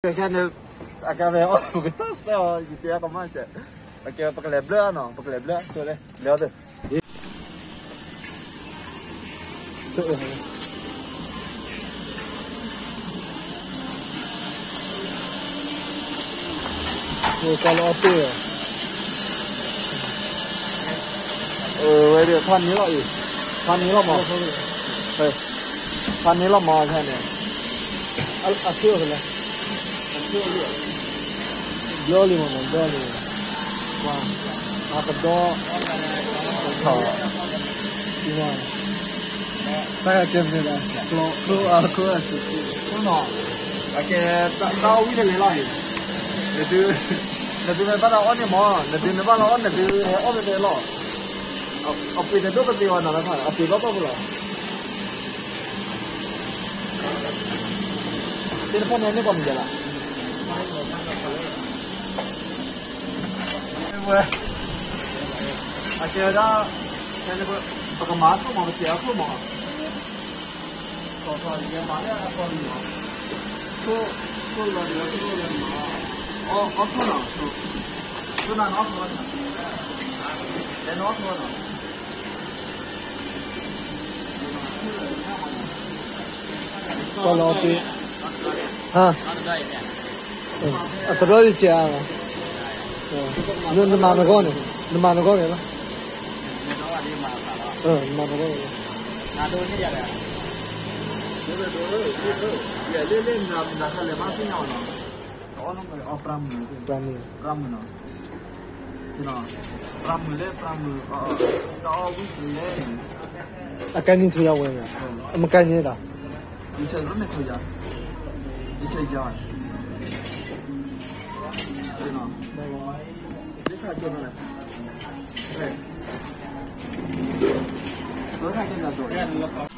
그냥은 아까에 얼굴 떴어 이때 약간 맞지 이렇게 밖에 랩블러 하나 밖에 랩블러 소리 려드 이거 깔로 앞에 어왜 이래 판이 나이 판이 나마 네 판이 나마 하네 아 아쉬워 그래 လောလီမန်ဒေါ်လီကွာအပဒေါ်ထော်ဒီမှာတာကဲမေလာကလောကလောအကွာစတီကွနော်အကဲတာဝီလေလာရီလေတူလေတူမပါတော့အနေမောလေတူမပါတော့အနေတူအော်ဘေလောအပိတဲ့တော့ပြေဝနာလာခါအပိတော့ပေါ့လား telepon nenek kok menjalan 喂，啊，接着，现在不，这个馒头嘛，第二个嘛，搞啥？也买还？哦，好，做了，都都拿拿出来了，再拿。到老边，啊。 အတော်ရကြာလားနမနကောနေနမနကောနေလားเออมาเลยนาโดนี่อะไรเดี๋ยวเดี๋ยวเดี๋ยวอย่าเล่นเล่นนะนะฮะเลยมาที่นอนเนาะตอนนั้นไปออฟรัมมือรัมมือรัมมือเนาะที่นอนรัมมือเล่รัมมือเออตอวิสเล่อาการนี้ทุยเอาไว้เนี่ยอาการนี้ล่ะดิฉันรู้ไม่ทุยอ่ะดิฉันยอด Di ka jo na. Eh. Lo ka ken da zo.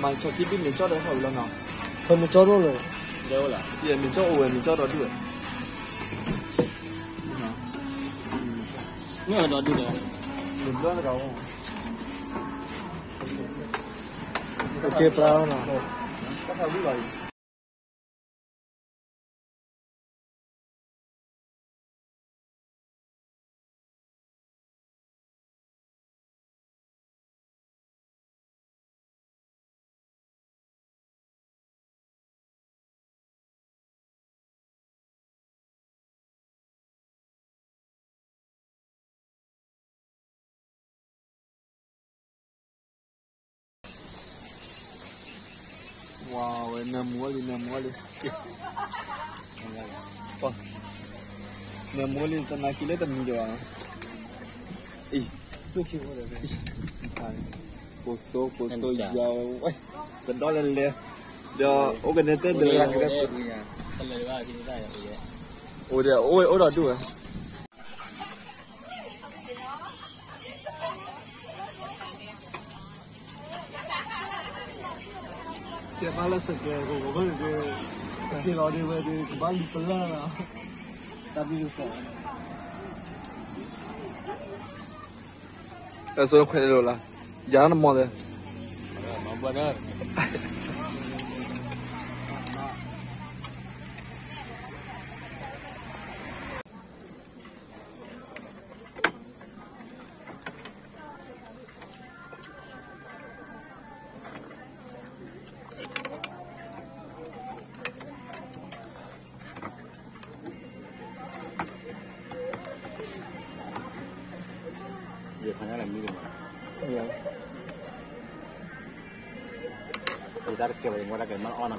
mà cho khi biết mình cho đấy hồi lần nào? Thôi mình cho đâu rồi. Đâu là? Giờ mình cho ủi mình cho đó được. Ở đó đi rồi. Mình đó là đâu ok bao nào. Các thằng biết rồi. Wow, enam kali, enam kali. Wah, enam kali tanah kila tanah jawa. Ih, suki mana? Poso, poso jauh. Eh, sedol lele. Giờ ô cái này tên được là cái này. Ô đây, ô ô đó đúng rồi. 下班了，十点我，我们这个电脑的外头，这把椅子了，那不就塞了。哎，所以快点扔了，一样的，忙的，忙不完的。Ntar kebayang orang kayak mana orang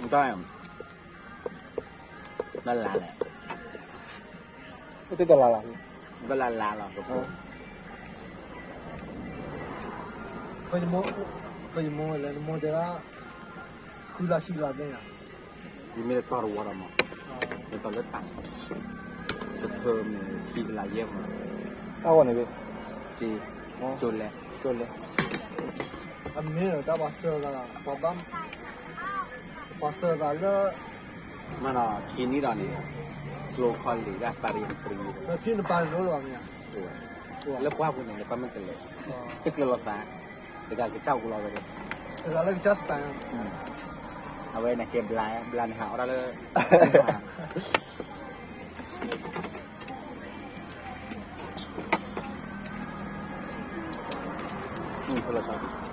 Mutaim. Dalala. Ito dalala. Dalala lang ko po. Pwede mo, pwede mo, alam mo, dira, kula sila ba yan? Hindi may nagkaro wala mo. Ito letang. Ito term, pila yem. Ako na ba? Si, chole. Chole. Ang meron, tapos sơ lang. Babam. băm. pasal dalam mana kini dah ni lokal ni dah pari peri. Tapi lepas dulu ni. Lepas aku ni lepas macam ni. Kita losah. Kita kita aku losah. Kita lagi just time. เอาไว้นะเกมบลายบลายหาเราเลยอืมโทรศัพท์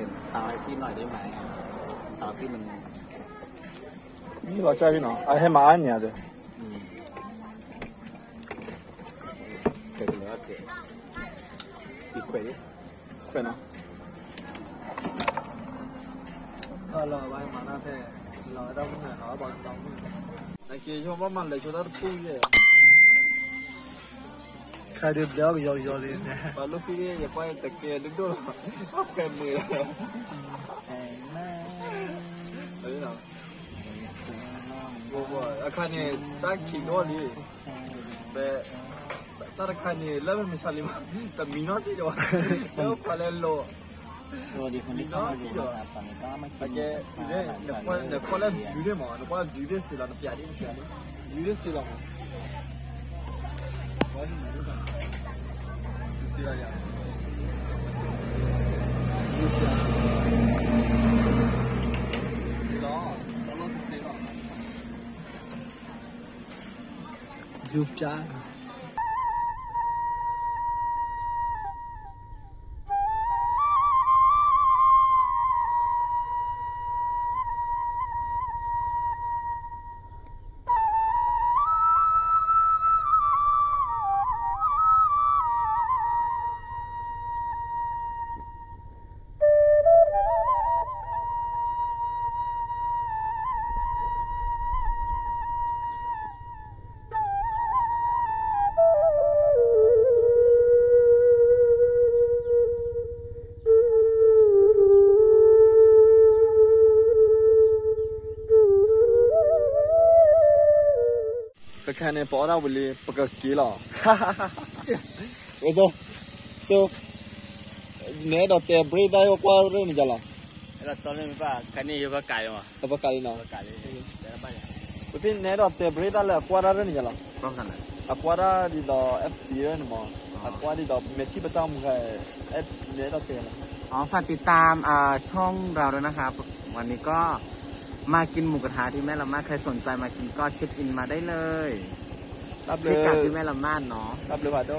tiền tao hay phim này mà tao phim mình đi vào chơi đi nó. Ai hay mà anh nhà ừ. cái nữa thì đi quay đi. Quay nó mà nó thế. Lời đâu cũng là nói bằng đồng này kia cho bác mình lại cho nó vui vậy Kadu blog yo yo le. Palo pide ya pa te que le do. Que me. Eh, na. Ahí no. Bo bo, acá ni ta ki no ni. Be ตระคันนี่แล้วมันมีชาลิมาแต่มีน้อยที่เดียวแล้วพาเลนโลสวัสดีคนที่เข้ามาดูนะครับตอนนี้ก็มากินข้าวกันนะครับเดี๋ยวคนเดี๋ยวคนแรกดูได้หมอเดี๋ยวคนดูได้สิเราจะไปอ่านได้ไหมดูได้สิเราหมอ दिया जाए जो क्या ก็แค่ในปอราบุหรี่ปกติหรอฮ่าฮ่าฮ่า so so เนี่ยดอกเตะบริได้ว่าก็เรื่องนี้จ้ะหรอเราตอนนี้ป่ะแค่นี้อยู่ก็ไกลมาตัวก็ไกลเนาะไกลเลยบ้านปุ๊บเนี่ยดอกเตะบริได้แล้วก็เรื่องนี้จ้ะหรอต้องกันเลยอะกว่าดีดอเอฟซีเรื่องมั้งอะกว่าดีดอกเมทิปต้องกับเอฟเนี่ยดอกเตะอ๋อฝากติดตามช่องเราด้วยนะครับ วันนี้ก็ มากินหมูกระทะที่แม่ละมาดใครสนใจมากินก็เช็คอินมาได้เลยรับเลพิยกัดที่แม่ละมาดเนาะ รับเลยว่าโด